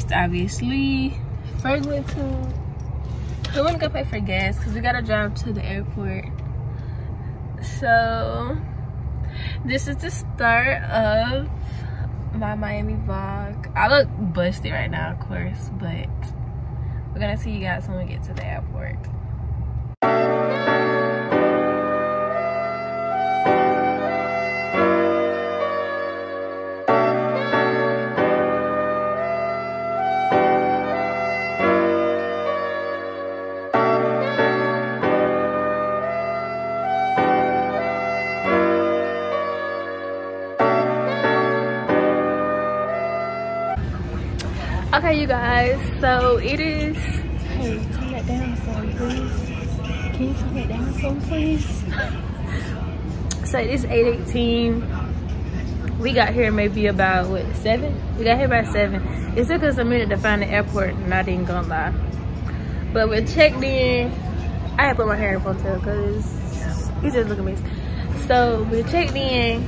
dressed obviously. First went to we want to go pay for gas because we gotta drive to the airport. So this is the start of my miami vlog. I look busted right now of course but we're gonna see you guys when we get to the airport okay you guys. So it is hey turn that down some please. Can you turn that down some please? So it is 8:18. we got here maybe about what seven? We got here by seven. It took us a minute to find the airport not even gonna lie but we checked in. I had put my hair in a ponytail because it's just looking amazing. So we checked in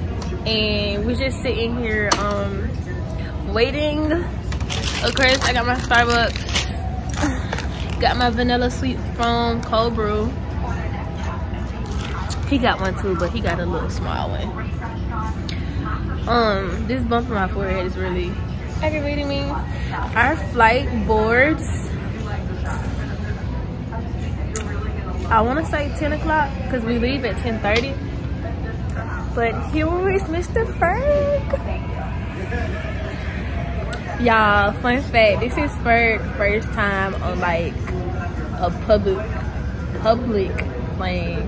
and we're just sitting here um waiting of course, I got my Starbucks. Got my vanilla sweet foam cold brew. He got one too, but he got a little small one. Um, this bump on my forehead is really aggravating me. Our flight boards. I want to say 10 o'clock because we leave at 10.30. But here is Mr. Ferg y'all fun fact this is for first time on like a public public plane.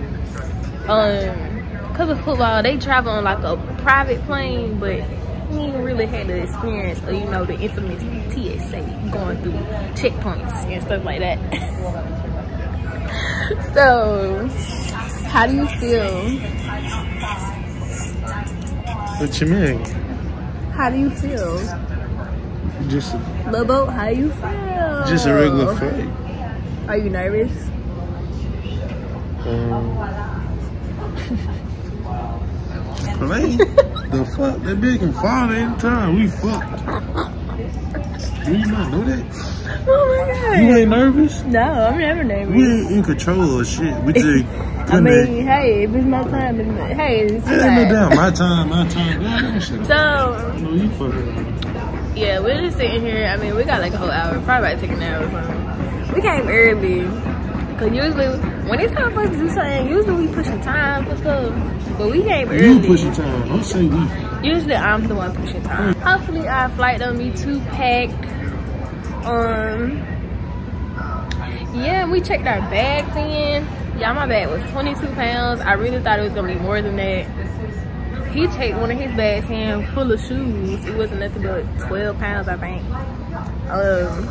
Um because of football they travel on like a private plane but ain't really had the experience of you know the infamous tsa going through checkpoints and stuff like that. So how do you feel? What you mean? How do you feel just a, Lobo, how you feel? Just a regular flight. Are you nervous? Um, the fuck? That big can fall anytime. We fucked. Do you not know that? Oh my god. You ain't nervous? No, I'm never nervous. We ain't in control of shit. We just I mean, hey, if it's my time, it's my, hey, it's It ain't no my time, my time. God, shit. So, no, you fucking yeah, we're just sitting here. I mean, we got like a whole hour. Probably about to take a nap or something. We came early. Cause usually when it's time for us to do something, usually we pushing time for stuff. But we came early. You pushing time. I'm saying we. Usually I'm the one pushing time. Hopefully our flight don't be too packed. Um yeah, we checked our bags in. Yeah, my bag was 22 pounds. I really thought it was gonna be more than that he take one of his bags in full of shoes. It wasn't nothing but 12 pounds, I think. Um,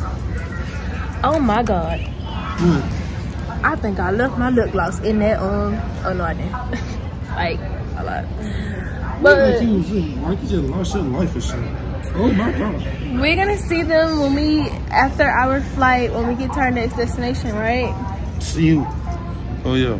oh my God. Hmm. I think I left my lip gloss in that, um, oh no I didn't. like, a lot. But, you just lost your life or something. Oh my God. We're gonna see them when we, after our flight, when we get to our next destination, right? See you. Oh yeah.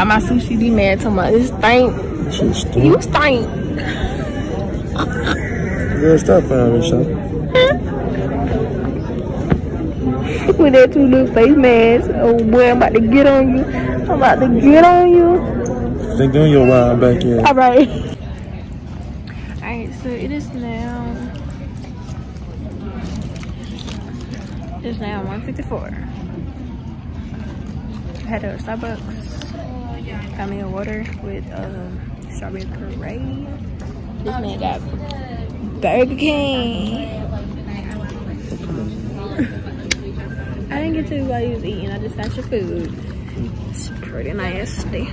got my sushi be mad to my this stink. You stink. Girl, stop playing with me, With that two little face mask. Oh boy, I'm about to get on you. I'm about to get on you. Think on your wild back here. Alright. Alright, so it is now it's now 154 had a starbucks got me a water with um strawberry parade this man got burger king i didn't get to while he was eating i just got your food it's pretty nasty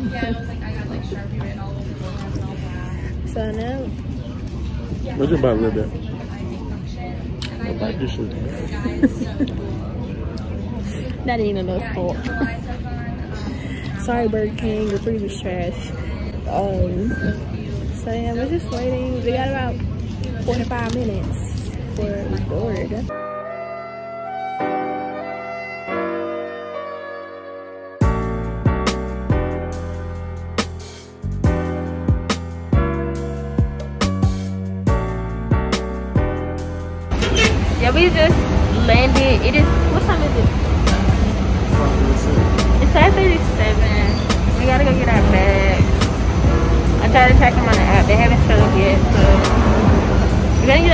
Yeah, it was like I got like sharpie red all over the water. so now What's about a little bit? I like this shit. Not even enough salt. Sorry, Burger King, your food was trash. Um, so yeah, we're just waiting. We got about 45 minutes for we board.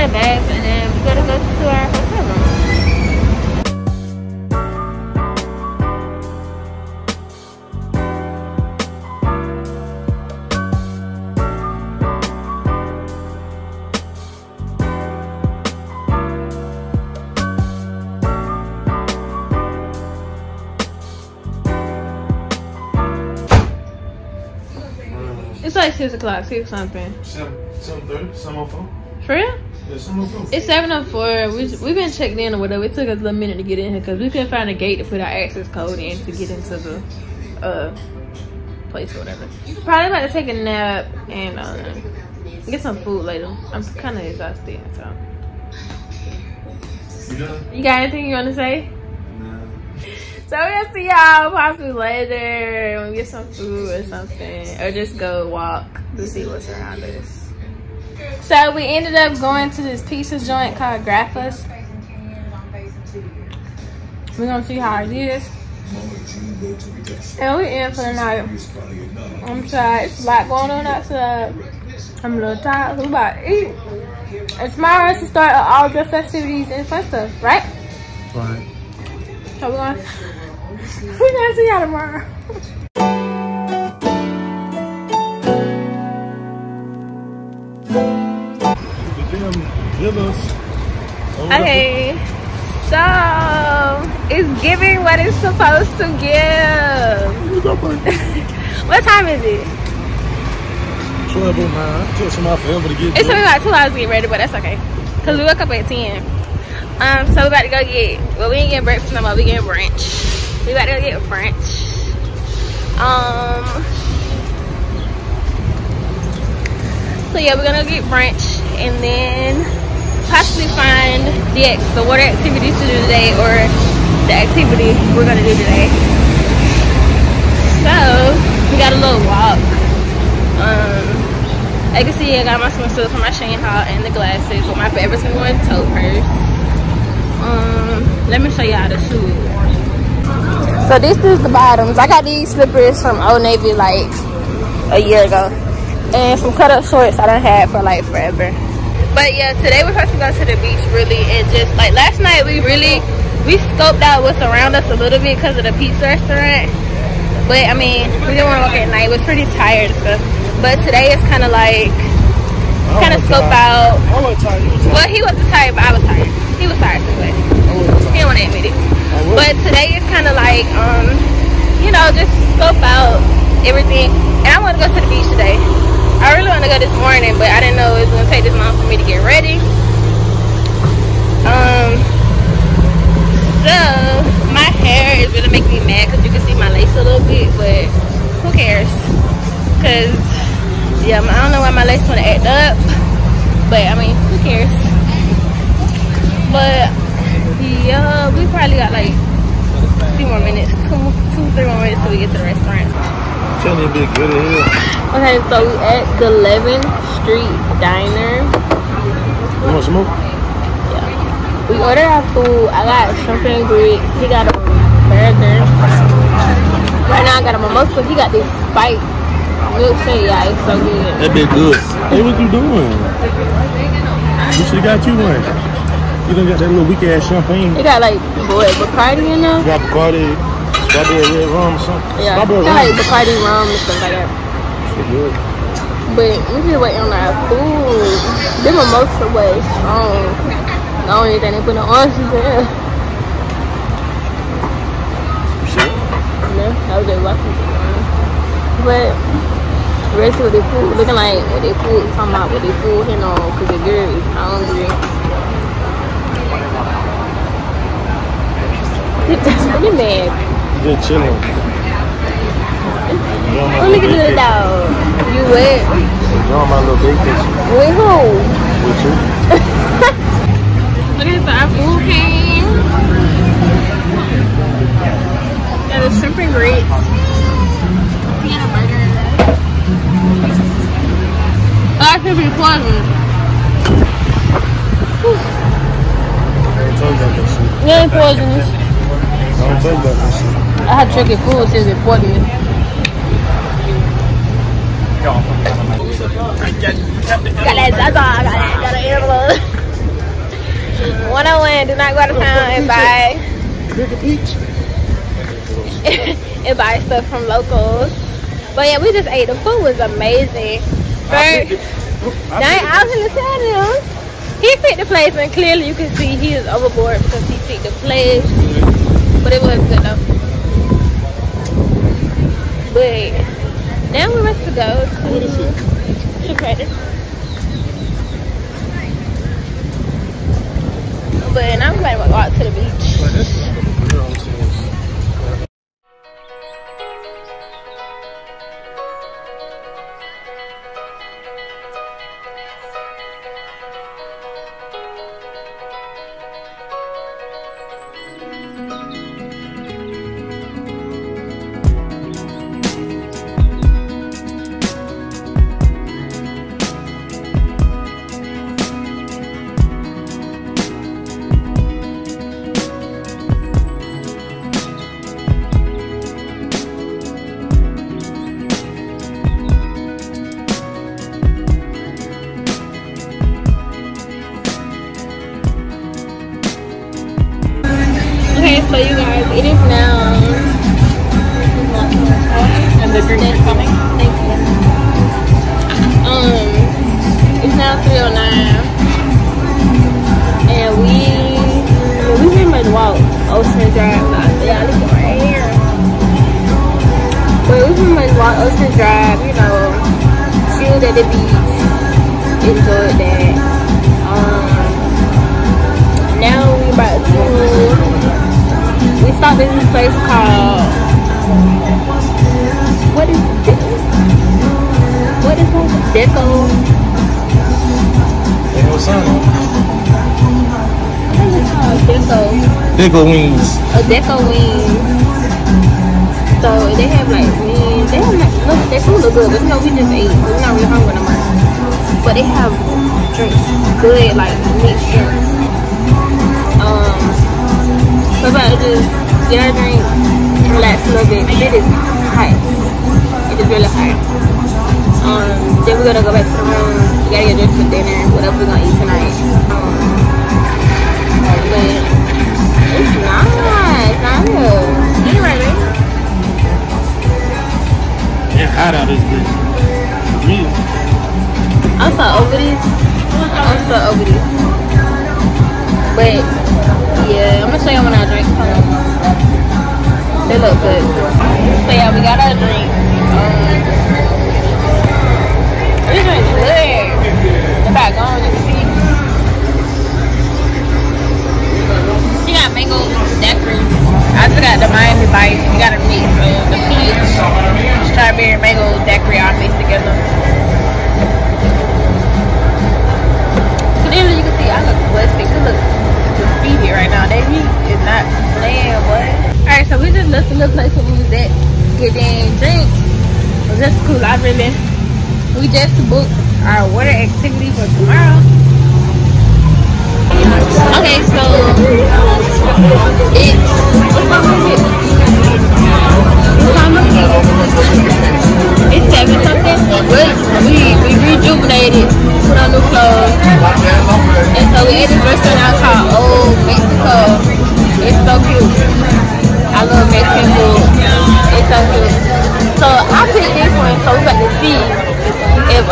We gotta get our bags and then we gotta go to our hotel room. It's like six o'clock, six something. Seven, seven thirty, seven oh four. For real? Yeah, seven four. It's seven oh four. We we've been checked in or whatever. It took us a minute to get in here because we couldn't find a gate to put our access code in to get into the uh place or whatever. Probably about to take a nap and um, get some food later. I'm kind of exhausted, so. You got anything you want to say? Nah. So we'll see y'all possibly later when we get some food or something, or just go walk to see what's around us. So we ended up going to this pizza joint called Graffa's. We're gonna see how it is. And we in for the night. I'm tired. It's a lot going on outside. I'm a little tired. We about to eat. And tomorrow is the start of all the festivities and fun stuff, right? Fine. So we're gonna we're gonna see y'all tomorrow. Damn villas. Okay, so it's giving what it's supposed to give. What's up, buddy? What time is it? 1209. Took some out forever to get It's only dressed. like two hours to get ready, but that's okay. Cause we woke up at ten. Um, so we about to go get. Well, we ain't getting breakfast no more. We getting brunch. We about to go get brunch. Um. So yeah, we're gonna get brunch and then possibly find the the water activities to do today or the activity we're gonna do today. So we got a little walk. Um, I can see I got my swimsuit for my Shein haul and the glasses with my Forever 21 tote purse. Um, let me show y'all the shoes. So this is the bottoms. I got these slippers from Old Navy like a year ago. And some cut up shorts I done had for like forever. But yeah, today we're supposed to go to the beach really and just like last night we really we scoped out what's around us a little bit because of the pizza restaurant. But I mean, we didn't want to walk at night. we're pretty tired and stuff. But today it's kind of like kind of scope out. I was tired. Was tired. Well, he wasn't tired, but I was tired. He was tired too, but he didn't want to admit it. But today it's kind of like, um, you know, just scope out everything. And I want to go to the beach today. I really want to go this morning, but I didn't know it was gonna take this long for me to get ready. Um, so my hair is really making me mad because you can see my lace a little bit, but who cares? Cause yeah, I don't know why my lace wanna act up, but I mean, who cares? But yeah, we probably got like two more minutes, two, two, three more minutes till we get to the restaurant. Tell me a bit good here. Okay, so we at the 11th Street Diner. You want smoke? Yeah. We ordered our food. I got shrimp and grits. He got a burger. Right now I got a mimosa. He got this spike Milkshake, yeah, it's so good. That bit good. Hey, what you doing? We should have got you one. You done got that little weak ass champagne. It got like what Bacardi in there. Got Bacardi, strawberry red rum or something. Yeah, it Strawberry got like rum. Bacardi rum and stuff like that. Shit good. But we just waiting on our food. Them mimosa was strong. The only thing they put the oranges in there. Shit. Yeah, I was just watching it. But the rest of the food looking like what they food talking about what they food you know, cause the girl is hungry. You mad? Just chilling. Oh, look the. You wet? Enjoying my little vacation With who? with you. Look at our food came. Got a shrimp and grits. Peanut burger. I could be poisoned. I don't you that shit. You ain't poisonous. I don't that shit. I had tricky food since that, got that animal. 101, do not go out of town and buy the beach and buy stuff from locals. But yeah, we just ate. The food was amazing. First, night I was in the him. He picked the place and clearly you can see he is overboard because he picked the place. But it was good though. But now we're ready to go to. But now we're going to out to the beach. The drink is coming. Thank you. Um, it's now 309. And we, we pretty much walk Ocean Drive. Yeah, look at right here. But we pretty much walk Ocean Drive, you know, chilled at the beach, enjoyed that. Um, now we about to we stopped at this place called what is this? What is it? Deco. Hey, what's up? I think it's called Deco. Dickle wings. A Deco wing. So they have like wings. They have like look. They food look good, but you know we just ate. We're not really hungry no more. But they have drinks, good like mixed drinks. Um, so about to just get our drink, relax a little bit. It is hot. Is really hot. Um, then we're gonna go back to the room. We gotta get dressed for dinner, whatever we're gonna eat tonight. Um, but it's nice. Not here. You man? It's hot out this bitch. Real. I'm so over this. I'm so over this. But yeah, I'm gonna show you when I drink. They look good. So yeah, we got our drink.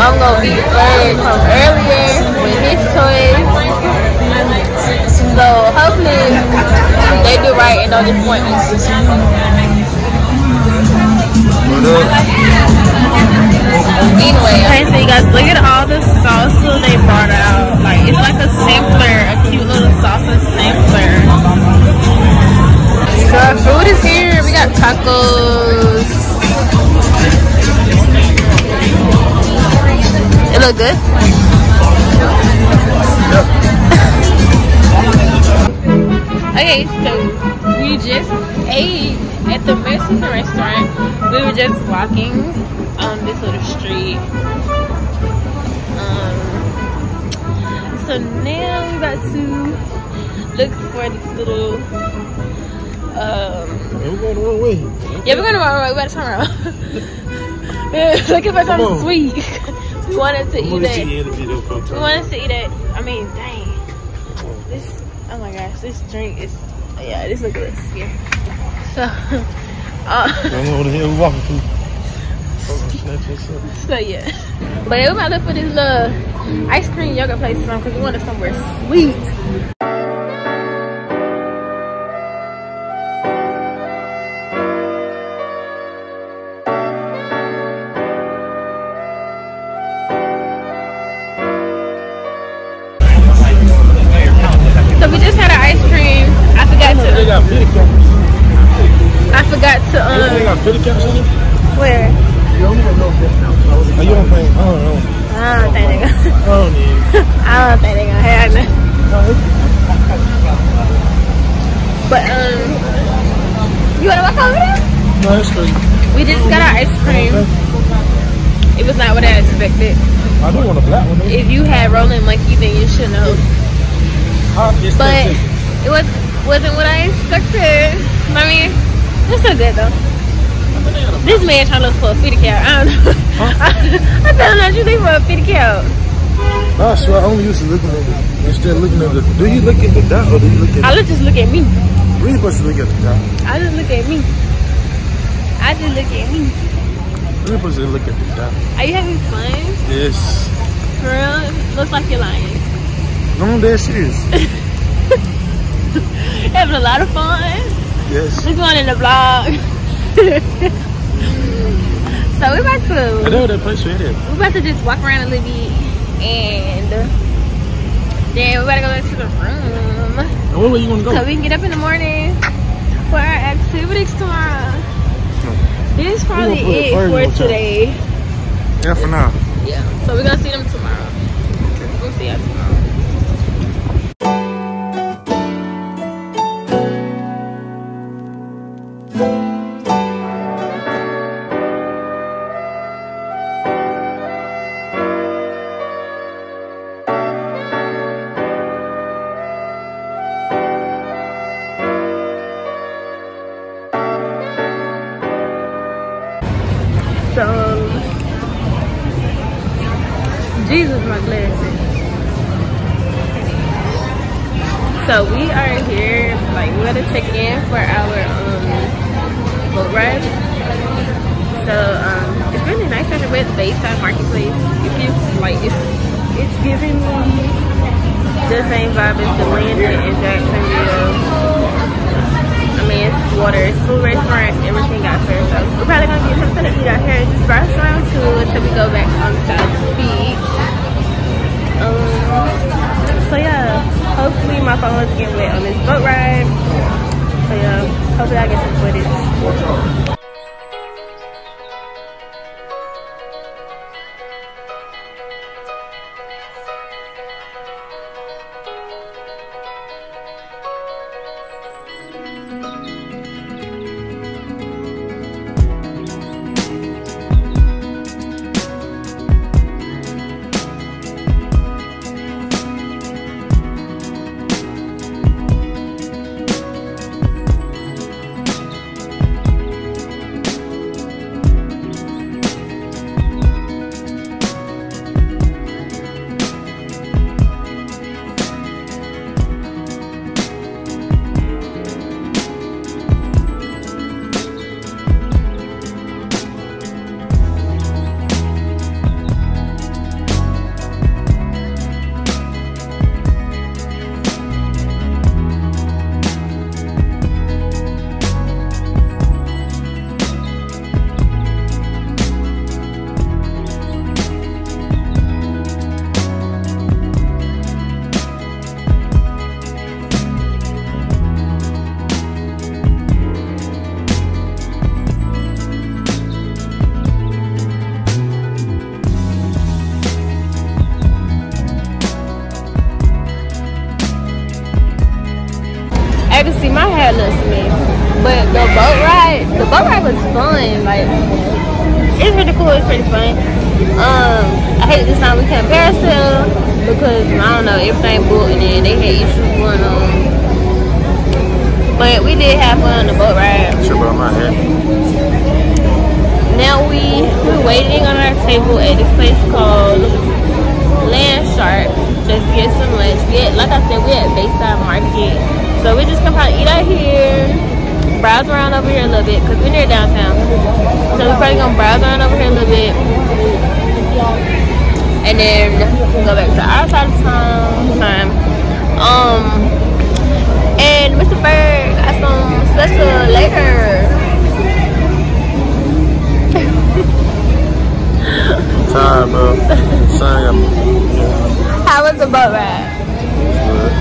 I'm gonna be flagged from earlier with his choice. So hopefully they do right and don't disappoint me. Anyway, Okay, so you guys look at all the salsa they brought out. Like it's like a sampler, a cute little salsa sampler. so our food is here. We got tacos. It look good. Okay, so we just ate at the Mexican restaurant. We were just walking on this little street. Um, so now we about to look for this little. Um, we're going the wrong way. yeah, we're gonna run. We about to turn around. yeah, looking for Come something on. sweet. we wanted to eat it. see you in the video for We wanted to eat it. I mean, dang. This, oh my gosh, this drink is, yeah, this look good. Yeah. So, uh, I don't know what the hell we walking through. Snatch this up. so yeah. But we to look for this little ice cream yogurt place from because we wanted somewhere sweet. I forgot to. They Um, got fitty caps in it. where? You don't even know Oh, you don't think? I don't know. I don't think they gonna. I don't need. I don't think they gonna have none. But um, you wanna walk over there? No, that's crazy. We just got our ice cream. It was not what I expected. I do want a black one. though. If you had rolling monkey, then you should know. Hot, But it was wasn't what I expected. I mean, it's so good though. This man trying to look for a fitty cow. I don't know. I tell him not you think for a fitty cow. I swear, I only used to looking at it instead of looking at the. Do you look at the dot or do you look at? I look just look at me. We supposed to look at the dot. I just look at me. I just look at me. We supposed to look at the dot. Are you having fun? Yes. For real? Looks like you're lying. No, I'm dead serious. having a lot of fun. Yes. We're going in the vlog. so we're about to. I to know that place right there. we're about to just walk around a little bit and then we're about to go back to the room. And where were you gonna go? So we can get up in the morning for our activities tomorrow. Hmm. This is probably it for today. Yeah, for now. Yeah. So we're gonna see them tomorrow. Okay. We'll see y'all tomorrow. So Jesus my glasses. So we are here, like we gotta check in for our um boat ride. So um it's really nice that we're at Bayside Marketplace. If you like it's it's giving me the same vibe as the landing in Jacksonville. Water, it's food restaurants, everything out there. So we're probably gonna get something to eat out here just browse around too until we go back on South Beach. Um, so yeah, hopefully my phone is getting wet on this boat ride. So yeah, hopefully I get some footage. I hate this time we can't parasail because I don't know everything booked and then they had issues going on. But we did have fun on the boat ride. Shit about my head. Now we we're waiting on our table at this place called Land Shark just to get some lunch. We at, like I said, we at Bayside Market. So we just come probably eat out here, browse around over here a little bit because we're near downtown. So we're probably gonna browse around over here a little bit. And then go back to our side of town time. Um and Mr. Bird got some special later. Tired, bro. I'm How was the boat ride? good.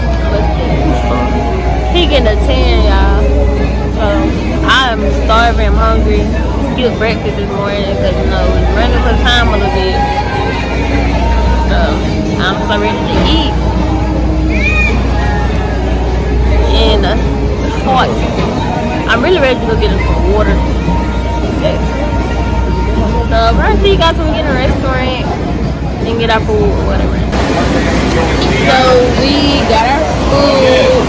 He getting a 10, y'all. So I'm starving, I'm hungry. Skipped breakfast this morning because you know it's running for time a little bit. I'm so ready to eat. And uh, hot. I'm really ready to go get some water. Okay. So we're gonna see you guys when we get in a restaurant and get our food or whatever. So we got our food.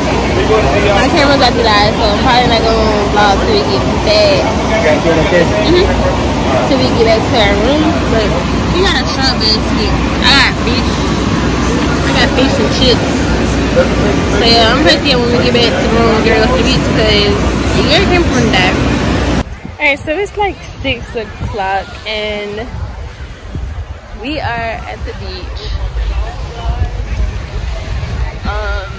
My camera's about to die, so I'm probably not gonna vlog till we get back. Mm-hmm. Till we get back to our room. But we got a short basket. I got fish. Got fish and chips. So yeah, I'm pretty when we get back to the room, get ready to go to the beach because you gotta came from that. Alright, so it's like six o'clock and we are at the beach. Um,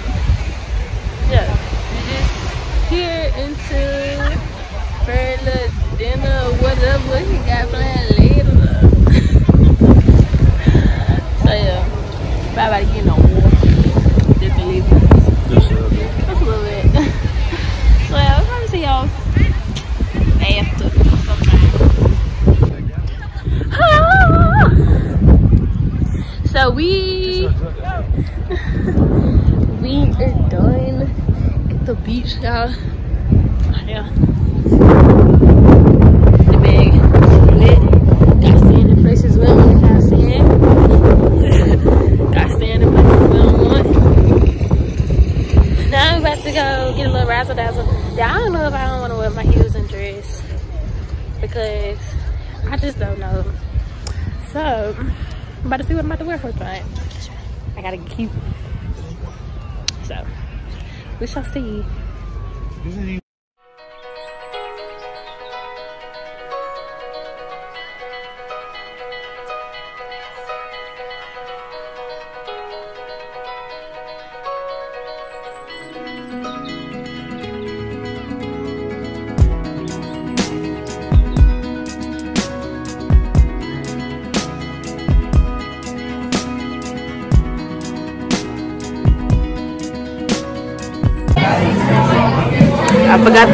yeah, we just here into for dinner, whatever he got planned later. so yeah, bye bye, you know, just to leave Just, uh, just a little bit. so yeah, I'm gonna see y'all after. so we we are done at the beach, y'all. Yeah. The bag lit. Got sand in places we don't want to got sand. got sand in places we don't want. Now I'm about to go get a little razzle dazzle. Yeah, I don't know if I don't want to wear my heels and dress because I just don't know. So About to wear for. I gotta cute. So we shall see.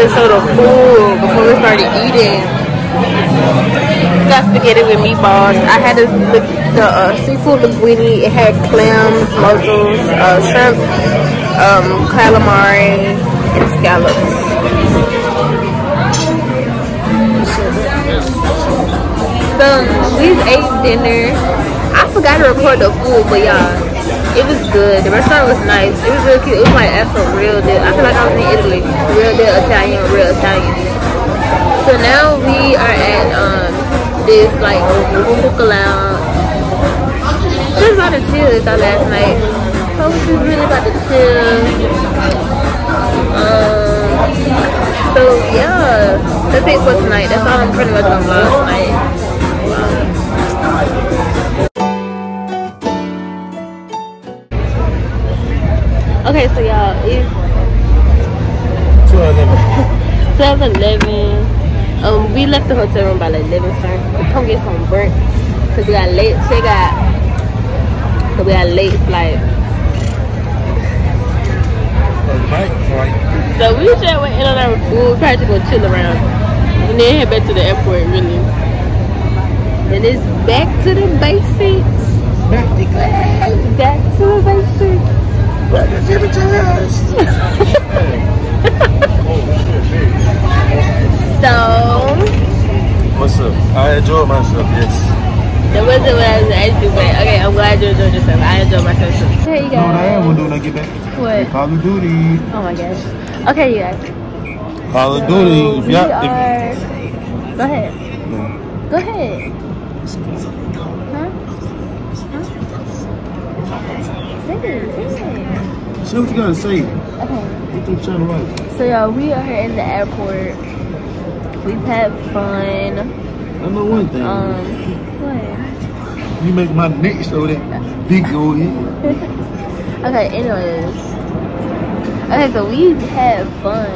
Forgot to food before we started eating. Got spaghetti with meatballs. I had the uh, seafood linguine. It had clams, mussels, uh, shrimp, um, calamari, and scallops. So we ate dinner. I forgot to record the food, but y'all, it was good. The restaurant was nice. It was real cute. It was like some real deal. I feel like I was in Italy. Real deal Italian, real Italian. So now we are at um this like hookah lounge. Just about to chill our last night. So we just really about to chill. Um so yeah. That's it for tonight. That's all I'm pretty much gonna vlog tonight. Okay, so y'all, it's 12 11. Um, we left the hotel room by like 11 something. We come get some work because we got late check out. Cause we got late flight. So we just went in on our food, probably just gonna chill around. And then head back to the airport, really. And it's back to the basics. I enjoyed myself, yes. that wasn't what I was asking, but okay, I'm glad you enjoyed yourself. I enjoyed myself too. Hey you You know what I am guys. gonna do when I get back? What? Call of Duty. Oh my gosh. Okay, you guys. Call of So, Duty. If we y'all, are. Go ahead. no. Go ahead. Huh? Huh? Say it. Say it. Say what you gotta say. Okay. Get them channel right. So y'all, we are here in the airport. We've had fun. I know one thing. Um, what? you make my neck so that big go here. Okay, anyways. Okay, so we had fun.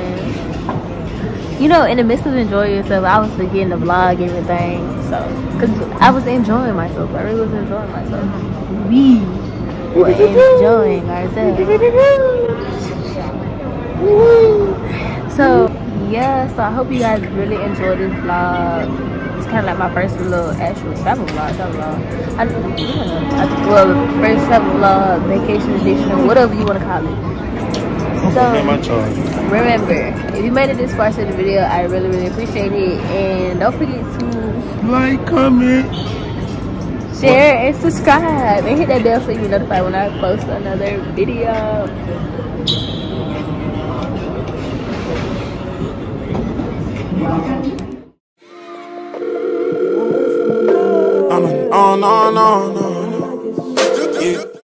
You know, in the midst of enjoying yourself, I was forgetting the vlog and everything. So, because I was enjoying myself. I really was enjoying myself. We were enjoying ourselves. So, yeah, so I hope you guys really enjoyed this vlog. It's kind of like my first little actual travel vlog, travel vlog. I, I, well, first travel vlog, vacation edition, whatever you want to call it. So, charge. remember, if you made it this far to the video, I really, really appreciate it. And don't forget to Like, comment. share and subscribe and hit that bell so you get notified when I post another video. No, no, no.